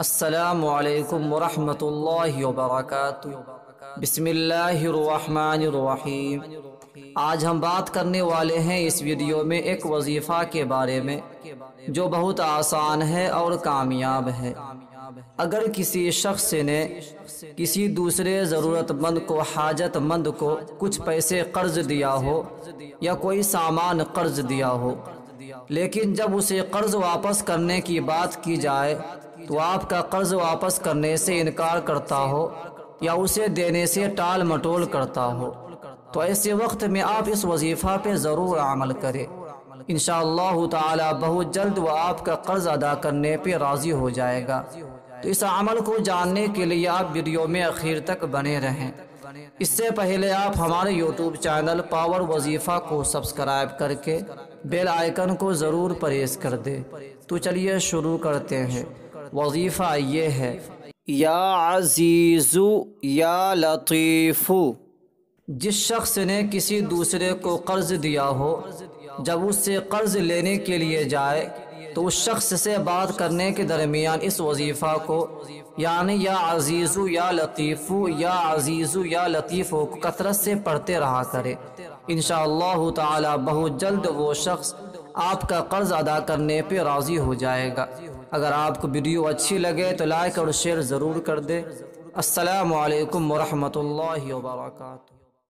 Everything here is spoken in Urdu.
السلام علیکم ورحمۃ اللہ وبرکاتہ۔ بسم اللہ الرحمن الرحیم۔ آج ہم بات کرنے والے ہیں اس ویڈیو میں ایک وظیفہ کے بارے میں، جو بہت آسان ہے اور کامیاب ہے۔ اگر کسی شخص نے کسی دوسرے ضرورت مند کو، حاجت مند کو کچھ پیسے قرض دیا ہو یا کوئی سامان قرض دیا ہو لیکن جب اسے قرض واپس کرنے کی بات کی جائے، تو آپ کا قرض واپس کرنے سے انکار کرتا ہو یا اسے دینے سے ٹال مٹول کرتا ہو۔ تو ایسے وقت میں آپ اس وظیفہ پہ ضرور عمل کریں۔ انشاءاللہ تعالی بہت جلد وہ آپ کا قرض ادا کرنے پہ راضی ہو جائے گا۔ تو اس عمل کو جاننے کے لیے آپ ویڈیو میں اخیر تک بنے رہیں۔ اس سے پہلے آپ ہمارے یوٹیوب چینل پاور وظیفہ کو سبسکرائب کر کے بیل آئیکن کو ضرور پریس کر دے۔ تو چلیے شروع کرتے ہیں۔ وظیفہ یہ ہے۔ یا عزیزو یا لطیفو جس شخص نے کسی دوسرے کو قرض دیا ہو، جب اس سے قرض لینے کے لیے جائے تو اس شخص سے بات کرنے کے درمیان اس وظیفہ کو یعنی یا عزیزو یا لطیفو، یا عزیزو یا لطیفو کو کثرت سے پڑھتے رہا کرے۔ انشاءاللہ تعالی بہت جلد وہ شخص آپ کا قرض ادا کرنے پہ راضی ہو جائے گا۔ اگر آپ کو ویڈیو اچھی لگے تو لائک اور شیئر ضرور کر دے۔ السلام علیکم ورحمۃ اللہ وبرکاتہ۔